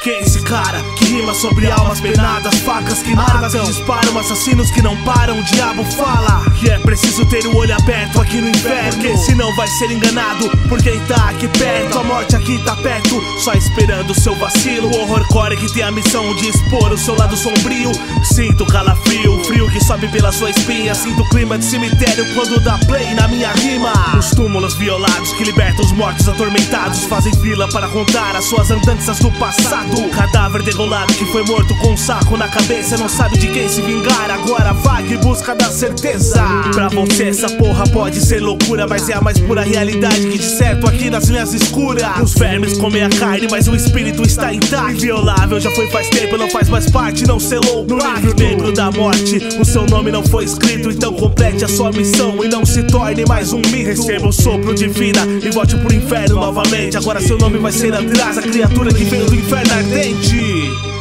Quem é esse cara que rima sobre almas penadas, facas que armas que disparam, assassinos que não param? O diabo fala que é preciso ter o olho aberto aqui no inferno, porque senão vai ser enganado por quem tá aqui perto. A morte aqui tá perto, só esperando o seu vacilo. O horror core que tem a missão de expor o seu lado sombrio. Sinto calafrio, frio que sobe pela sua espinha. Sinto o clima de cemitério quando dá play na minha rima. Os túmulos violados que libertam os mortos atormentados fazem fila para contar as suas andanças do passado. O cadáver degolado que foi morto com um saco na cabeça não sabe de quem se vingar. Agora vague em busca da certeza. Pra você essa porra pode ser loucura, mas é a mais pura realidade que de certo aqui nas linhas escuras. Os vermes comem a carne, mas o espírito está intacto. Inviolável já foi faz tempo, não faz mais parte, não selou. No livro negro da morte, o seu nome não foi escrito, então complete a sua missão e não se torne mais um mito. Receba o sopro de vida e volte pro inferno novamente. Agora seu nome vai ser atrás, a criatura que veio do inferno ardente.